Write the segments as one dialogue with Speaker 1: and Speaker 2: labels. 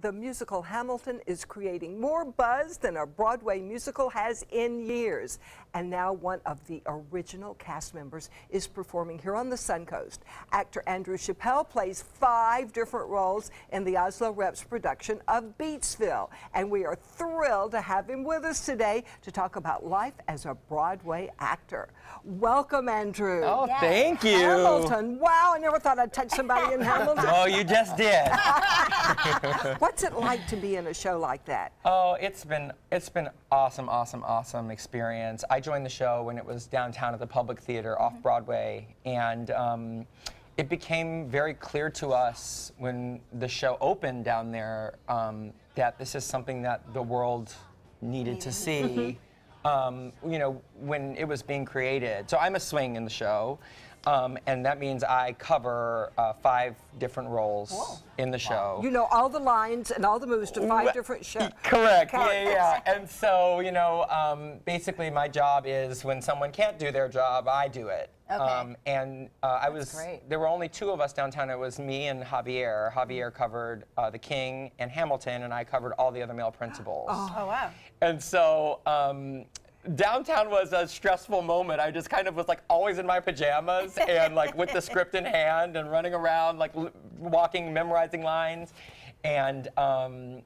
Speaker 1: the musical Hamilton is creating more buzz than a Broadway musical has in years. And now one of the original cast members is performing here on the Suncoast. Actor Andrew Chappelle plays five different roles in the Asolo Rep's production of Beatsville. And we are thrilled to have him with us today to talk about life as a Broadway actor. Welcome, Andrew.
Speaker 2: Oh, thank you.
Speaker 1: Hamilton. Wow, I never thought I'd touch somebody in Hamilton.
Speaker 2: Oh, you just did.
Speaker 1: What's it like to be in a show like that?
Speaker 2: oh, it's been it's been awesome, awesome, awesome experience. I joined the show when it was downtown at the Public Theater off Broadway, and um, it became very clear to us when the show opened down there um, that this is something that the world needed to see. um, you know, when it was being created. So I'm a swing in the show. Um, and that means I cover uh, five different roles in the show.
Speaker 1: You know all the lines and all the moves to five different shows.
Speaker 2: Correct. Yeah,
Speaker 1: Characters.
Speaker 2: yeah. And so, you know, um, basically, my job is when someone can't do their job, I do it.
Speaker 3: Okay.
Speaker 2: and uh, I was.
Speaker 3: great.
Speaker 2: There were only two of us downtown. It was me and Javier. Javier covered uh, the King and Hamilton, and I covered all the other male principals.
Speaker 3: Oh wow.
Speaker 2: And so um, downtown was a stressful moment. I just kind of was like always in my pajamas and like with the script in hand and running around, like l- walking, memorizing lines. And um,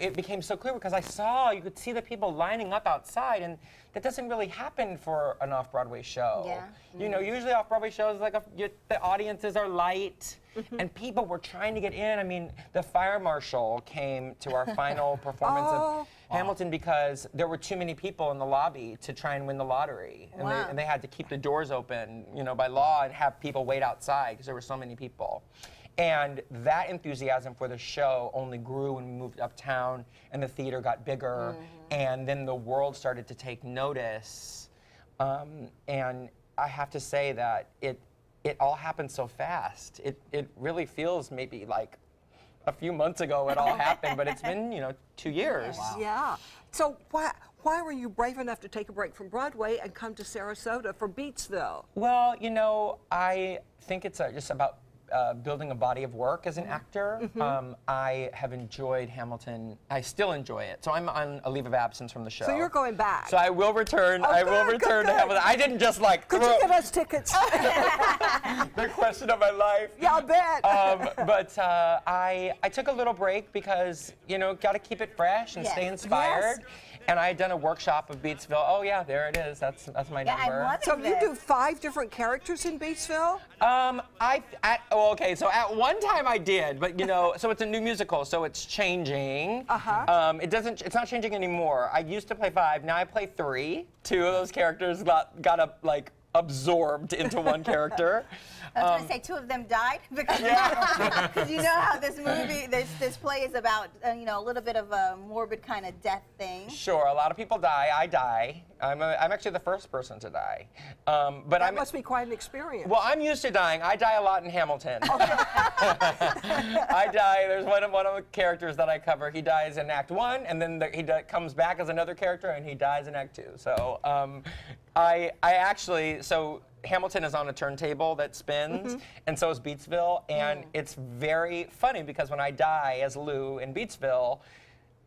Speaker 2: it, became so clear because I saw, you could see the people lining up outside, and that doesn't really happen for an off Broadway show.
Speaker 3: Yeah.
Speaker 2: You know, usually off Broadway shows, like a, you, the audiences are light.
Speaker 1: Mm-hmm.
Speaker 2: And people were trying to get in. I mean, the fire marshal came to our final performance
Speaker 1: Oh.
Speaker 2: of Hamilton because there were too many people in the lobby to try and win the lottery, and,
Speaker 3: Wow.
Speaker 2: they, and they had to keep the doors open, you know, by law, and have people wait outside because there were so many people. And that enthusiasm for the show only grew when we moved uptown, and the theater got bigger, and then the world started to take notice. Um, and I have to say that it it all happened so fast. It it really feels maybe like a few months ago it all happened, but it's been you know two years.
Speaker 1: Yeah. So why why were you brave enough to take a break from Broadway and come to Sarasota for Beatsville?
Speaker 2: Well, you know, I think it's uh just about uh, building a body of work as an
Speaker 1: Mm-hmm.
Speaker 2: actor. Um, I have enjoyed Hamilton. I still enjoy it. So I'm on a leave of absence from the show.
Speaker 1: So you're going back.
Speaker 2: So I will return.
Speaker 1: Oh,
Speaker 2: I will
Speaker 1: good, good,
Speaker 2: return to. Hamilton. I didn't just like
Speaker 1: Could you get us tickets?
Speaker 2: the question of my life.
Speaker 1: yeah, I bet.
Speaker 2: um, but uh, I I took a little break because you know got to keep it fresh and
Speaker 3: Yes.
Speaker 2: stay inspired.
Speaker 1: Yes.
Speaker 2: And I had done a workshop of Beatsville. Oh yeah, there it is. That's that's my
Speaker 3: Yeah, I'm
Speaker 2: number.
Speaker 3: loving
Speaker 1: so you do five different characters in Beatsville?
Speaker 2: Um, I at oh okay. So at one time I did, but you know, so it's a new musical, so it's changing.
Speaker 1: Uh-huh.
Speaker 2: Um, it doesn't. It's not changing anymore. I used to play five. Now I play three. Two of those characters got got up like absorbed into one character.
Speaker 3: I was
Speaker 2: Um,
Speaker 3: gonna say two of them died because because you know how this movie, this this play is about uh, you know a little bit of a morbid kind of death thing.
Speaker 2: Sure, a lot of people die. I die. I'm, a, I'm actually the first person to die. Um, but
Speaker 1: That
Speaker 2: I'm.
Speaker 1: must be quite an experience.
Speaker 2: Well, I'm used to dying. I die a lot in Hamilton. I die. There's one of one of the characters that I cover. He dies in Act One, and then the, he comes back as another character, and he dies in Act Two. So um, I I actually so. Hamilton is on a turntable that spins, and so is Beatsville, and it's very funny because when I die as Lou in Beatsville,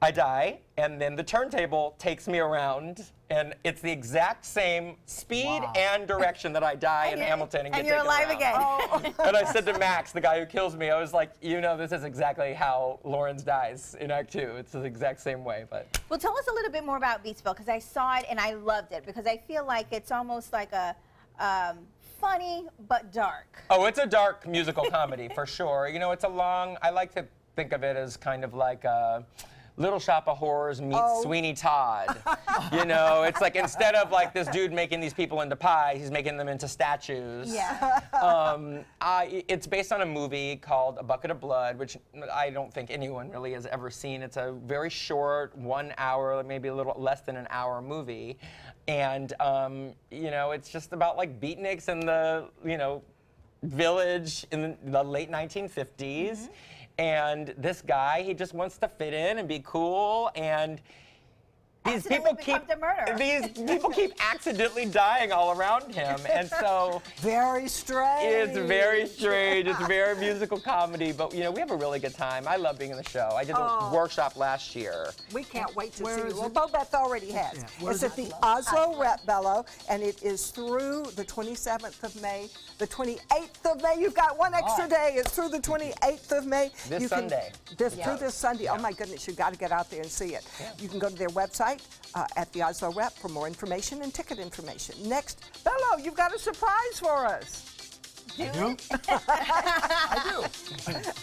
Speaker 2: I die, and then the turntable takes me around, and it's the exact same speed and direction that I die in Hamilton and,
Speaker 3: and
Speaker 2: get
Speaker 3: you're
Speaker 2: taken
Speaker 3: alive
Speaker 2: around.
Speaker 3: again.
Speaker 2: and I said to Max, the guy who kills me, I was like, you know, this is exactly how Lawrence dies in Act Two. It's the exact same way, but.
Speaker 3: Well, tell us a little bit more about Beatsville because I saw it and I loved it because I feel like it's almost like a um, funny but dark.
Speaker 2: Oh, it's a dark musical comedy for sure. You know, it's a long. I like to think of it as kind of like a Little Shop of Horrors meets
Speaker 1: Oh.
Speaker 2: Sweeney Todd. you know, it's like instead of like this dude making these people into pie, he's making them into statues.
Speaker 3: Yeah.
Speaker 2: um, I, it's based on a movie called A Bucket of Blood, which I don't think anyone really has ever seen. It's a very short, one hour, maybe a little less than an hour movie. And, um, you know, it's just about like beatniks in the, you know, village in the late 1950s. And this guy, he just wants to fit in and be cool. And these people keep
Speaker 3: to murder.
Speaker 2: these people keep accidentally dying all around him, and so
Speaker 1: Very strange.
Speaker 2: it's very strange. It's very musical comedy, but you know we have a really good time. I love being in the show. I did the
Speaker 1: Oh.
Speaker 2: workshop last year.
Speaker 1: We can't wait to
Speaker 4: Where
Speaker 1: see you. Well,
Speaker 4: it?
Speaker 1: Bobeth already has.
Speaker 4: Yeah,
Speaker 1: It's at the Asolo Rep Bellow, and it is through the 27th of May, the 28th of May. You've got one extra day. It's through the 28th of May.
Speaker 2: This
Speaker 1: You can-
Speaker 2: Sunday.
Speaker 1: This,
Speaker 3: Yeah.
Speaker 1: Through this Sunday. Oh, my goodness, you've got to get out there and see it. You can go to their website uh, at the Asolo Rep for more information and ticket information. Next, Bello, you've got a surprise for us.
Speaker 4: I do. I do.